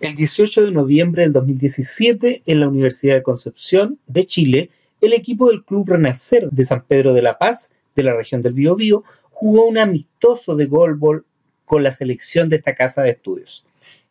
El 18 de noviembre del 2017, en la Universidad de Concepción de Chile, el equipo del Club Renacer de San Pedro de la Paz, de la región del Biobío, jugó un amistoso de golbol con la selección de esta casa de estudios.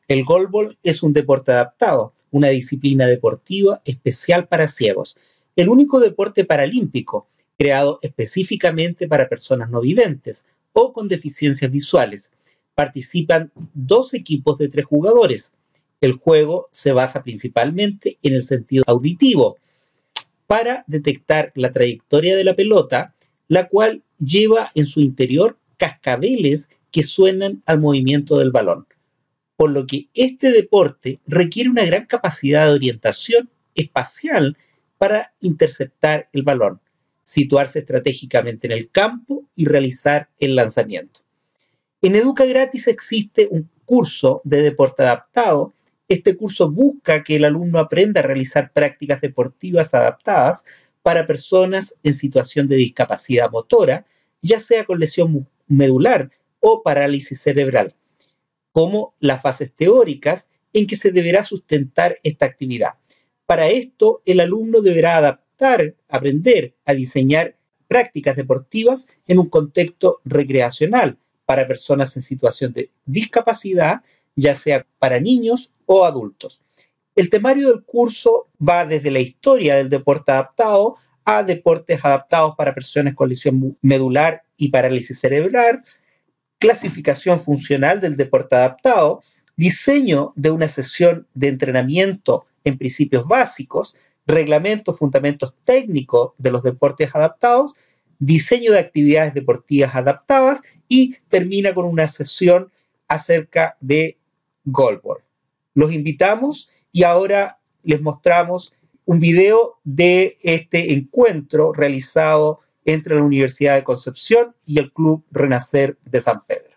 El golbol es un deporte adaptado, una disciplina deportiva especial para ciegos, el único deporte paralímpico creado específicamente para personas no videntes o con deficiencias visuales. Participan dos equipos de tres jugadores, el juego se basa principalmente en el sentido auditivo para detectar la trayectoria de la pelota, la cual lleva en su interior cascabeles que suenan al movimiento del balón. Por lo que este deporte requiere una gran capacidad de orientación espacial para interceptar el balón, situarse estratégicamente en el campo y realizar el lanzamiento. En Educa Gratis existe un curso de deporte adaptado este curso busca que el alumno aprenda a realizar prácticas deportivas adaptadas para personas en situación de discapacidad motora, ya sea con lesión medular o parálisis cerebral, como las fases teóricas en que se deberá sustentar esta actividad. Para esto, el alumno deberá adaptar, aprender a diseñar prácticas deportivas en un contexto recreacional para personas en situación de discapacidad, ya sea para niños o adultos. El temario del curso va desde la historia del deporte adaptado a deportes adaptados para personas con lesión medular y parálisis cerebral, clasificación funcional del deporte adaptado, diseño de una sesión de entrenamiento en principios básicos, reglamentos, fundamentos técnicos de los deportes adaptados, diseño de actividades deportivas adaptadas y termina con una sesión acerca de goalboard. Los invitamos y ahora les mostramos un video de este encuentro realizado entre la Universidad de Concepción y el Club Renacer de San Pedro.